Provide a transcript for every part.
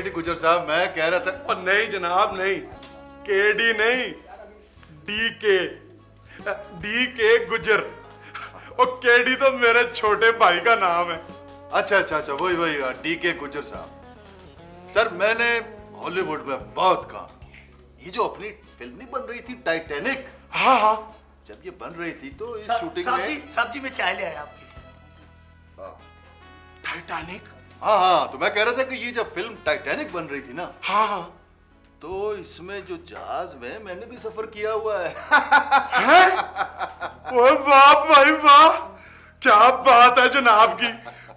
हाँ तो गुजर साहब मैं कह रहा था और नहीं जनाब नहीं। के डी नहीं। डी के डी के गुजर। और के डी तो मेरे छोटे भाई का नाम है। अच्छा अच्छा अच्छा वही वही डी के गुजर साहब। सर मैंने हॉलीवुड में बहुत काम किया ये जो अपनी फ़िल्म नहीं बन रही थी टाइटैनिक? हाँ हाँ। जब ये बन रही थी तो इस सा- शूटिंग में सब्ज़ी में चाय ले आया आपके लिए। हाँ। टाइटैनिक? हाँ हाँ तो मैं कह रहा था कि ये जब फ़िल्म टाइटैनिक बन रही थी ना हाँ हाँ। तो इसमें जो जहाज़ में मैंने भी सफ़र किया हुआ है। ओए वाह भाई वाह क्या बात है जनाब की।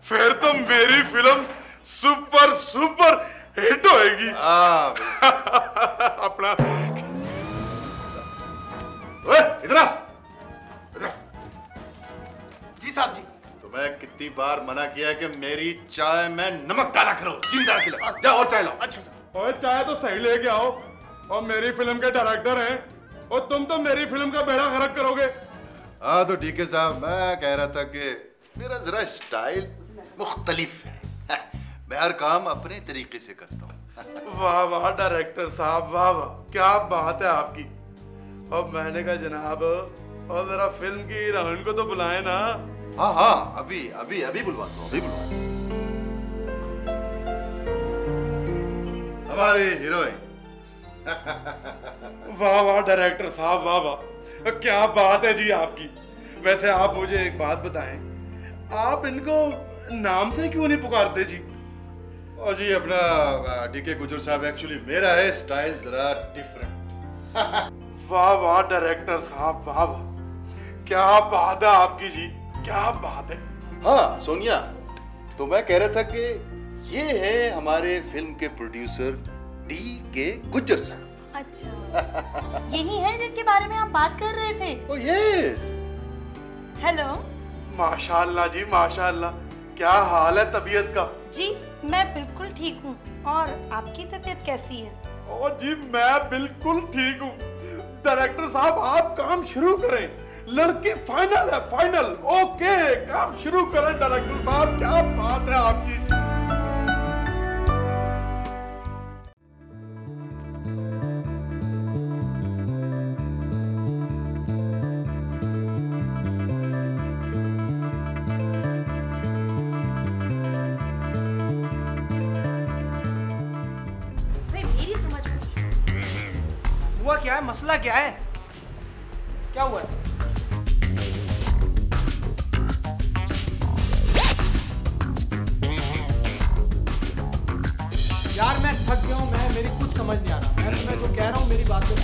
फिर तो मेरी फ़िल्म सुपर सुपर हिट होएगी। हाँ अपना ओए, इधर आ। इधर आ। जी साहब जी। मैं कितनी बार मना किया कि मेरी चाय में नमक डाला करो चीनी डाल के ला जा और चाय लाओ। अच्छा साहब ओए चाहे तो सही लेके आओ। और मेरी फ़िल्म के डायरेक्टर हैं। और तुम तो मेरी फ़िल्म का बेड़ा गर्क करोगे। हाँ तो ठीक है साहब मैं कह रहा था कि मेरा जरा स्टाइल मुख्तलिफ़ है। मैं हर काम अपने तरीके से करता हूँ। वाह वाह डायरेक्टर साहब वाह वाह क्या बात है आपकी। और मैंने कहा जनाब और जरा फ़िल्म की हीरोइन को तो बुलाए ना। हाँ हाँ अभी अभी अभी बुलवाता हूँ अभी बुलवाता हूँ हमारी हीरोइन। वाह वाह डायरेक्टर साहब वाह वाह। क्या बात है जी आपकी। वैसे आप मुझे एक बात बताएँ। आप इनको नाम से क्यों नहीं पुकारते जी? और जी अपना डीके गुजर साहब एक्चुअली मेरा है स्टाइल जरा डिफरेंट वाह वाह डायरेक्टर साहब वाह वाह। क्या बात है आपकी जी। क्या बात है? हाँ सोनिया तो मैं कह रहा था कि ये है हमारे फ़िल्म के प्रोड्यूसर डी के गुज्जर साहब। अच्छा यही है जिनके बारे में आप बात कर रहे थे? ओ यस हेलो माशाल्लाह जी माशाल्लाह। क्या हाल है तबीयत का? जी मैं बिल्कुल ठीक हूँ। और आपकी तबीयत कैसी है? और जी मैं बिल्कुल ठीक हूँ। डायरेक्टर साहब आप काम शुरू करें। लड़की फाइनल है फाइनल ओके काम शुरू करें डायरेक्टर साहब क्या बात है आपकी। समझ हुआ क्या है? मसला क्या है? क्या हुआ है? थक गया हूँ मैं मेरी कुछ समझ नहीं आ रहा। मैं मैं जो कह रहा हूँ मेरी बात को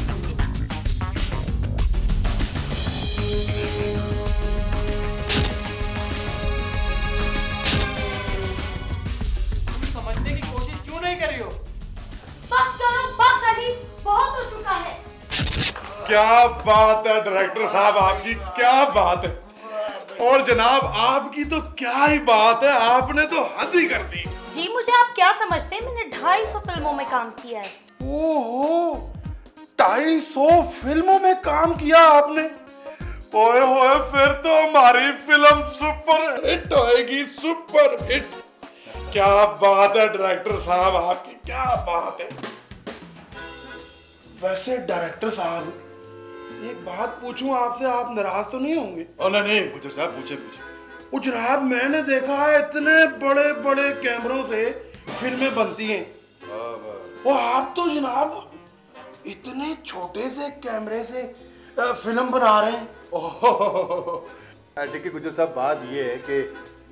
समझने की कोशिश क्यों नहीं कर रही हो? बस करो बस अली बहुत हो चुका है। क्या बात है डायरेक्टर साहब आपकी क्या बात है? और जनाब आपकी तो क्या ही बात है आपने तो हद ही कर दी। जी मुझे आप क्या समझते हैं? मैंने ढाई सौ फ़िल्मों में काम किया है। ओहो ढाई सौ फ़िल्मों में काम किया आपने? ओए होए फिर तो हमारी फ़िल्म सुपर हिट होएगी सुपर हिट। क्या बात है डायरेक्टर साहब आपकी क्या बात है। वैसे डायरेक्टर साहब एक बात पूछूँ आपसे आप नाराज़ तो नहीं होंगे? ओ नहीं नहीं साहब पूछे पूछे। वो जनाब मैंने देखा है इतने बड़े बड़े कैमरों से फ़िल्में बनती हैं। वो आप तो जनाब इतने छोटे से कैमरे से फ़िल्म बना रहे हैं। डिक्की गुजर साहब बात ये है कि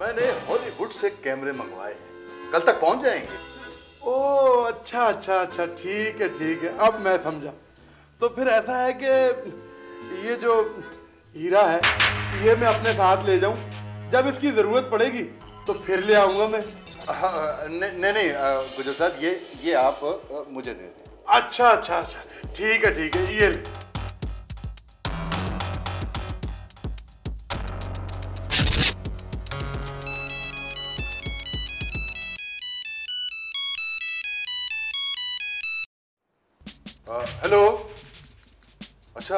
मैंने हॉलीवुड से कैमरे मंगवाए हैं। कल तक पहुँच जाएँगे। ओ अच्छा अच्छा अच्छा ठीक है ठीक है। अब मैं समझा। तो फिर ऐसा है कि ये जो हीरा है ये मैं अपने साथ ले जाऊँ। जब इसकी ज़रूरत पड़ेगी तो फिर ले आऊँगा मैं। हाँ, नहीं नहीं नहीं, गुजर साहब ये ये आप मुझे दे दें। अच्छा अच्छा अच्छा। ठीक है ठीक है ये ले। हेलो। अच्छा।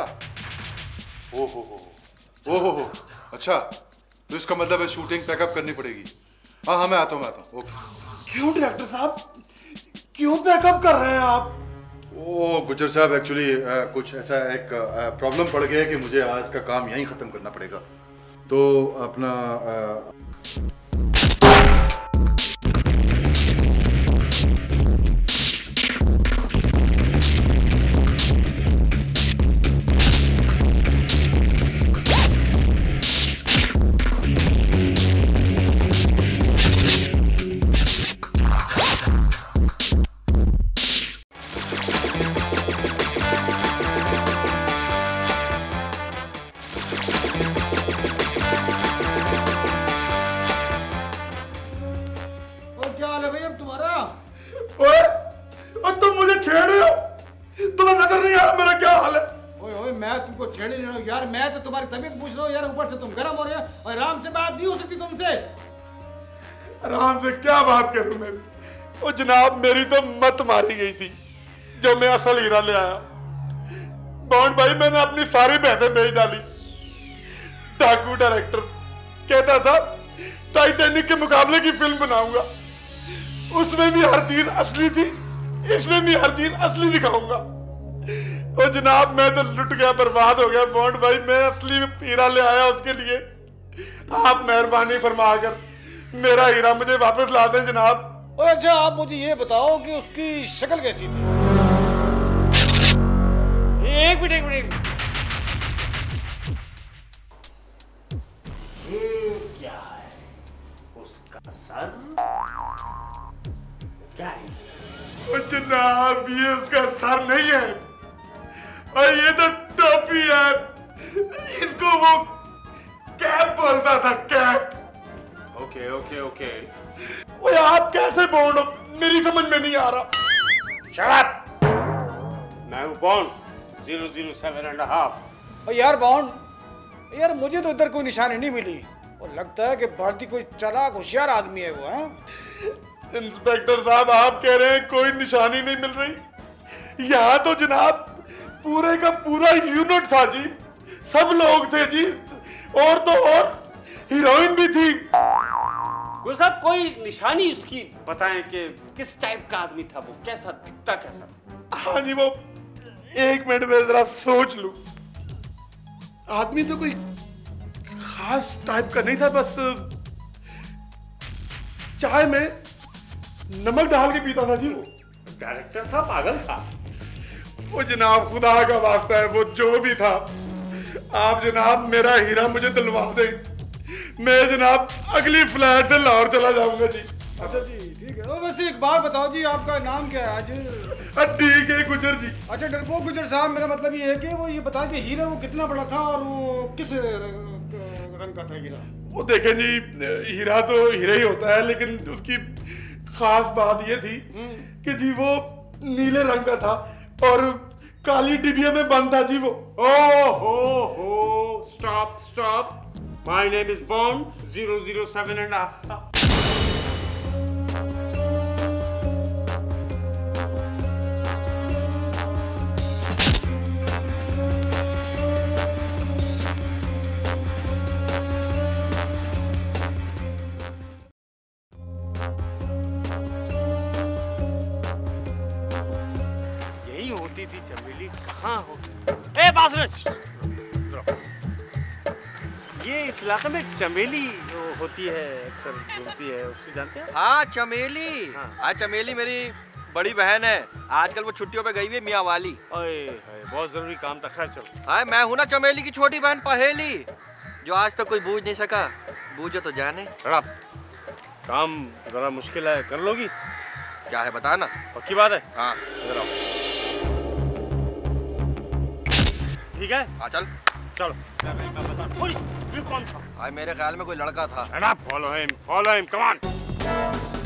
ओ हो हो हो। ओ हो हो। अच्छा। तो इसका मतलब है शूटिंग पैकअप करनी पड़ेगी। हाँ हाँ मैं आता हूँ मैं आता हूँ। ओके क्यों डायरेक्टर साहब? क्यों पैकअप कर रहे हैं आप? ओ गुजर साहब एक्चुअली कुछ ऐसा एक प्रॉब्लम पड़ गया है कि मुझे आज का काम यहीं ख़त्म करना पड़ेगा। तो अपना अ, आराम से बात नहीं हो सकती तुमसे। आराम से क्या बात करूँ मैं? ओ जनाब, मेरी तो मत मारी गई थी, जब मैं असल हीरा ले आया। बॉन्ड भाई मैंने अपनी सारी पैसे बेच डाली। डाकू डायरेक्टर कहता था, टाइटैनिक के मुकाबले की फ़िल्म बनाऊँगा। उसमें भी हर चीज़ असली थी, इसमें भी हर चीज़ असली दिखाऊँगा। ओ जनाब, मैं तो लुट गया, बर्बाद हो गया। बॉन्ड भाई मैं असली हीरा ले आया उसके लिए। आप मेहरबानी फरमा कर मेरा हीरा मुझे वापस ला दें जनाब। ओए अच्छा आप मुझे ये बताओ कि उसकी शक्ल कैसी थी? एक मिनट एक मिनट ये क्या है? उसका सर? क्या है? जनाब ये उसका सर नहीं है। और ये तो टोपी है। इसको वो कैप बोलता था कैप। ओके ओके ओके ओए आप कैसे बोल रहे हो? मेरी समझ में नहीं आ रहा। शट अप मैं हूँ Bond zero zero seven and half और यार बाउंड यार मुझे तो इधर कोई निशानी नहीं मिली। और लगता है कि भारती कोई चालाक होशियार आदमी है वो है? इंस्पेक्टर साहब आप कह रहे हैं कोई निशानी नहीं मिल रही? यहाँ तो जनाब पूरे का पूरा यूनिट था जी। सब लोग थे जी। और तो और। हीरोइन भी थी। गुरु साहब कोई निशानी उसकी बताएँ कि किस टाइप का आदमी था वो? कैसा दिखता कैसा था? हाँ जी वो एक मिनट में जरा सोच लूँ। आदमी तो कोई खास टाइप का नहीं था बस चाय में नमक डाल के पीता था जी वो। डायरेक्टर था पागल था। वो जनाब खुदा का वास्ता है वो जो भी था। आप जनाब मेरा हीरा मुझे दिलवा दें। मैं जनाब अगली फ़्लाइट से लाहौर चला जाऊँगा जी। अच्छा जी ठीक है। ओ वैसे एक बात बताओ जी आपका नाम क्या है आज? ठीक है गुजर जी। अच्छा डरपोक गुजर साहब मेरा मतलब ये है कि वो ये बता कि हीरा वो कितना बड़ा था और वो किस रंग रंग का था हीरा? वो देखें जी हीरा तो हीरा ही होता है लेकिन उसकी खास बात ये थी कि जी वो नीले रंग का था और काली डिबिया में बंद था जी वो। ओ, हो हो stop stop my name is Bond zero zero seven and a ये इस इलाके में चमेली होती है अक्सर घूमती है उसको जानते हैं हाँ चमेली। हाँ। हाँ चमेली मेरी बड़ी बहन है। आजकल वो छुट्टियों पे गई हुई मियाँ वाली। बहुत ज़रूरी काम था खैर चलो। हाँ मैं हूँ ना चमेली की छोटी बहन पहेली जो आज तक तो कोई बूझ नहीं सका। बूझो तो जाने। खड़ा काम जरा मुश्किल है कर लोगी? क्या है बताना। पक्की बात है? हाँ। इधर ठीक है? हाँ चल। चलो। ये कौन था? मेरे ख्याल में कोई लड़का था। Follow him follow him follow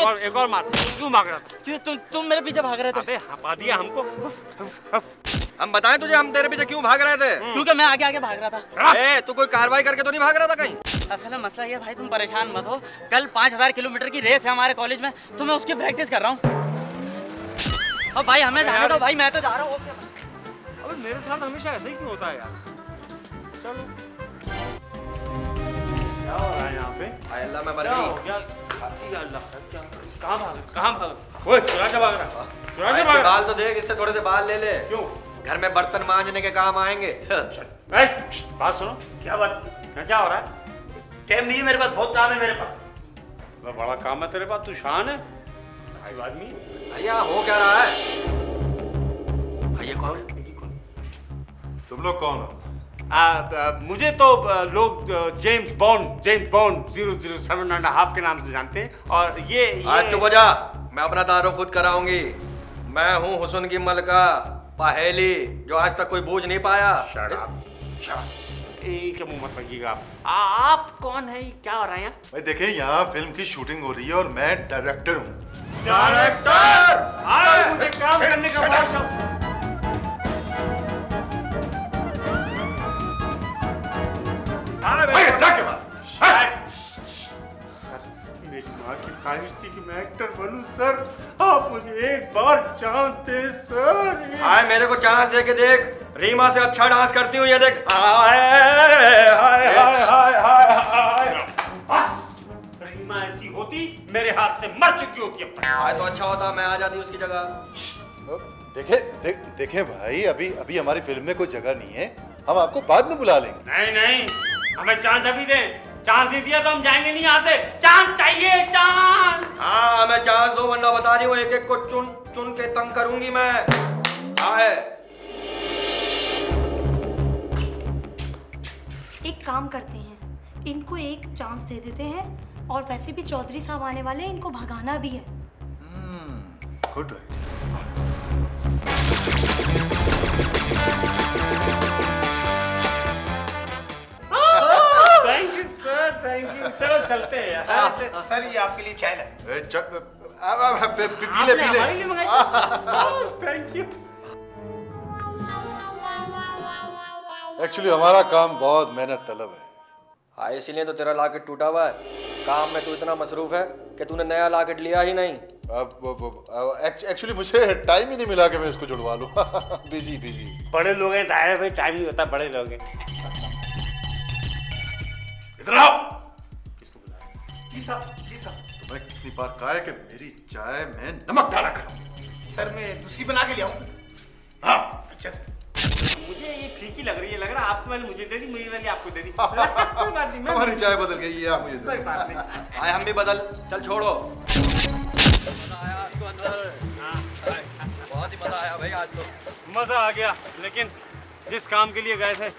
एक और एक और मार। क्यों भाग रहा था। तुम तुम मेरे पीछे भाग रहे थे। अबे हपा दिया हमको। हम बताएँ तुझे हम तेरे पीछे क्यों भाग रहे थे? क्योंकि मैं आगे आगे भाग रहा था। ए तू कोई कार्रवाई करके तो नहीं भाग रहा था कहीं? असल में मसला ये भाई तुम परेशान मत हो। कल पाँच हज़ार किलोमीटर की रेस है हमारे कॉलेज में तो मैं उसकी प्रैक्टिस कर रहा हूँ। अब भाई हमें जाने दो। भाई मैं तो जा रहा हूँ। अबे मेरे साथ हमेशा ऐसा ही क्यों होता है यार? चलो। क्या हो रहा है यहाँ पे। अल्लाह मैं मर क्या हो गया? या अल्लाह। क्या? कहाँ भाग कहाँ भाग ओए। चुरा के भाग रहा चुरा के भाग बाल तो देख इससे थोड़े से बाल ले ले। क्यों? घर में बर्तन मांजने के काम आएँगे। बात सुनो। क्या बात? क्या क्या हो रहा है? टाइम नहीं है मेरे पास बहुत काम है मेरे पास। बड़ा बड़ा काम है तेरे पास तू शान है। आदमी भैया हो क्या रहा है? भैया कौन है? तुम लोग कौन हो? आ, आ, मुझे तो लोग James Bond James Bond zero zero seven and half के नाम से जानते हैं। और ये, आज ये चुप हो जा मैं अपना तारुफ खुद कराऊँगी। मैं हूँ हुसन की मलका पहेली जो आज तक कोई बूझ नहीं पाया। के मुँह मत लगिएगा आप। आप कौन है? क्या हो रहा है यहाँ? भाई देखें यहाँ फ़िल्म की शूटिंग हो रही है और मैं डायरेक्टर हूँ। डायरेक्टर मुझे काम करने का के पास सर मेरी माँ की ख्वाहिश थी कि मैं एक्टर बनूं सर आप मुझे एक बार चांस दे सर हाय मेरे को चांस दे के देख। रीमा से अच्छा डांस करती हूँ ये देख। हाय हाय हाय हाय हाय हाय बस। रीमा ऐसी होती मेरे हाथ से मर चुकी होती अब हाय तो अच्छा होता मैं आ जाती उसकी जगह। देखे दे, देखें भाई अभी अभी हमारी फ़िल्म में कोई जगह नहीं है। हम आपको बाद में बुला लेंगे। नहीं नहीं। हमें चांस अभी दे। चांस नहीं दिया तो हम जाएँगे नहीं यहाँ से। चांस चाहिए चांस। हाँ मैं चांस दो वरना बता रही हूँ एक एक को चुन चुन के तंग करूँगी मैं। हाय एक काम करते हैं। इनको एक चांस दे देते हैं और वैसे भी चौधरी साहब आने वाले हैं इनको भगाना भी है। गुड थैंक चलो चलते हैं यार। सर ये आपके लिए चाय आपने हमारे लिए पीले मंगाई थैंक यू एक्चुअली हमारा काम बहुत मेहनत तलब है। हाँ इसीलिए तो तेरा लॉकेट टूटा हुआ है। काम में तू इतना मसरूफ है कि तूने नया लॉकेट लिया ही नहीं। अब एक्चुअली मुझे टाइम ही नहीं मिला कि मैं इसको जुड़वा लूँ। बिज़ी बिज़ी बड़े लोग हैं ज़ाहिर है भाई टाइम नहीं होता बड़े लोग हैं। इधर आओ। जी साहब जी साहब। तुम्हें कितनी बार कहा है कि मेरी चाय में नमक डाला करो। सर मैं दूसरी बना के ले आऊँ। हाँ। अच्छा सर। मुझे ये फीकी लग रही है लग रहा है आपकी वाली मुझे दे दी मेरी वाली आपको दे दी। कोई बात नहीं हमारी चाय बदल गई ये आप मुझे दे कोई बात नहीं। हाय हम भी बदल। चल छोड़ो। बहुत ही मज़ा आया भाई आज तो। मज़ा आ गया लेकिन जिस काम के लिए गए थे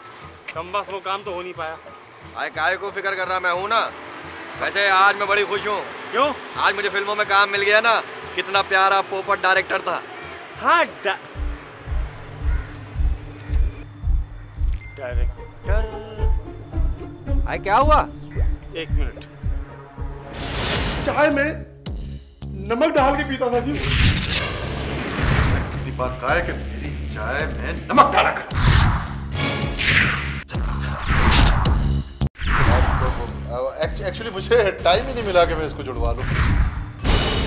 कम वो काम तो हो नहीं पाया। हाय काय को फ़िक्र कर रहा मैं हूँ ना। वैसे आज मैं बड़ी खुश हूँ। क्यों? आज मुझे फ़िल्मों में काम मिल गया ना कितना प्यारा पोपट डायरेक्टर था। हाँ डा... डायरेक्टर हाय क्या हुआ? एक मिनट। चाय में नमक डाल के पीता था जी। कितनी बार कहा है कि मेरी चाय में नमक डाला करो। एक्चुअली मुझे टाइम ही नहीं मिला कि मैं इसको जुड़वा लूँ।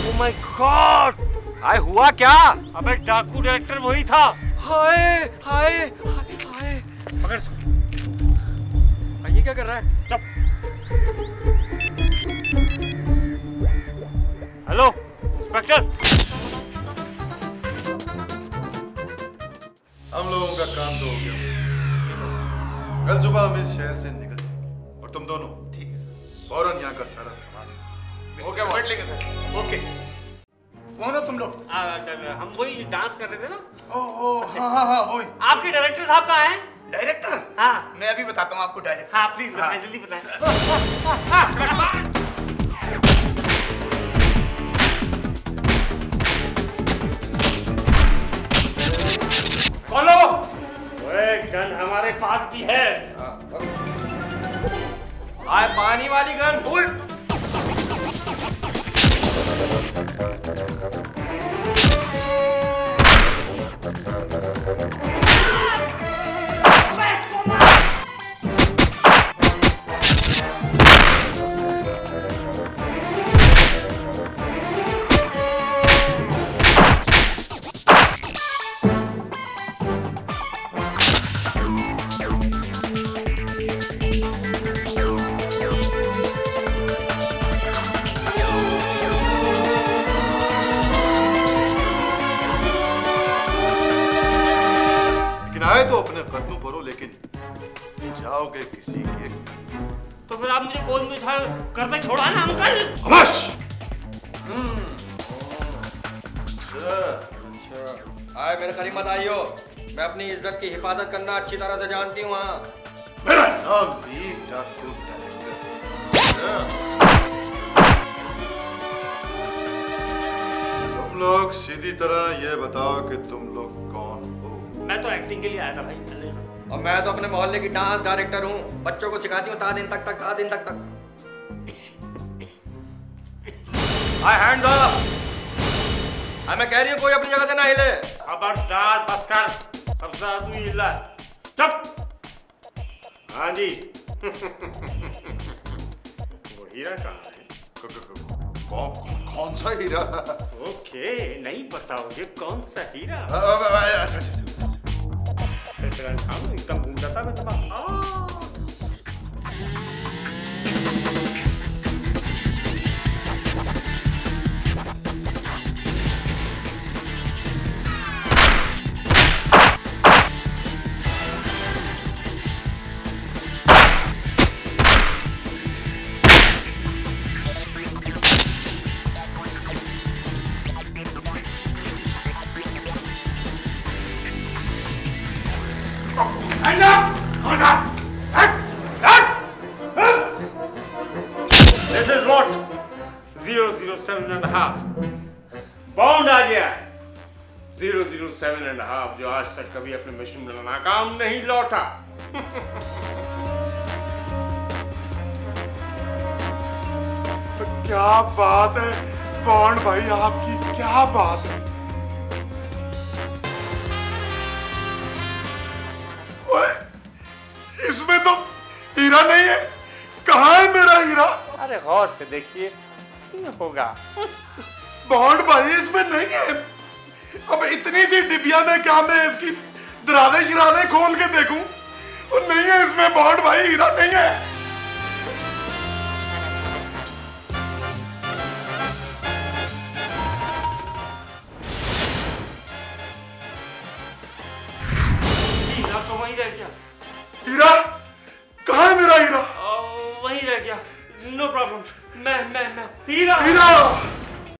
ओ माय गॉड हाय हुआ क्या? अबे डाकू डायरेक्टर वही था। हाय हाय हाय हाय। पकड़ इसको। ये क्या कर रहा है? चुप। हेलो इंस्पेक्टर हम लोगों का काम तो हो गया। कल सुबह हम इस शहर से निकल जाएँगे और तुम दोनों का सारा सामान। ओके बैठ लेंगे। Sir okay. कौन हो तुम लोग? हम वही डांस कर रहे थे ना। ओ ओ हाँ हाँ हाँ वही। आपके डायरेक्टर साहब कहाँ हैं? डायरेक्टर हाँ। मैं अभी बताता हूँ आपको डायरेक्टर हाँ प्लीज़ बताएँ जल्दी बताएँ। बोलो ओए गन हमारे पास भी है। हाय पानी मुझे गोद में उठा कर पे छोड़ा। ना अंकल। खामोश आए मेरे करीब मत आइयो मैं अपनी इज़्ज़त की हिफाजत करना अच्छी तरह से जानती हूँ हाँ। मेरा नाम भी डॉक्टर तुम लोग सीधी तरह ये बताओ कि तुम लोग कौन हो? मैं तो एक्टिंग के लिए आया था भाई और मैं तो अपने मोहल्ले की डांस डायरेक्टर हूँ। बच्चों को सिखाती हूँ ता दिन तक तक ता दिन तक तक। हाय हैंड्स अप मैं कह रही हूँ कोई अपनी जगह से ना हिले। खबरदार बस कर सबसे ज़्यादा तू ही हिला। चुप। हाँ जी। वो हीरा कहाँ है? कौन कौन, कौन सा हीरा? ओके नहीं बताओगे कौन सा हीरा? अ, अ, अ, अच्छा अच्छा अच्छा सतरंग खाऊं एकदम भूल जाता मैं तुम्हारा आ This is what? And a half. आ गया है. Zero zero seven and half जो आज तक कभी अपने मिशन में नाकाम नहीं लौटा. तो क्या बात है? बॉन्ड भाई आपकी? क्या बात है? कहाँ है मेरा हीरा? अरे गौर से देखिए उसी में होगा। बॉन्ड भाई इसमें नहीं है। अब इतनी सी डिबिया में क्या मैं इसकी दरादे शिराजे खोल के देखूँ? वो नहीं है इसमें बॉन्ड भाई हीरा नहीं है।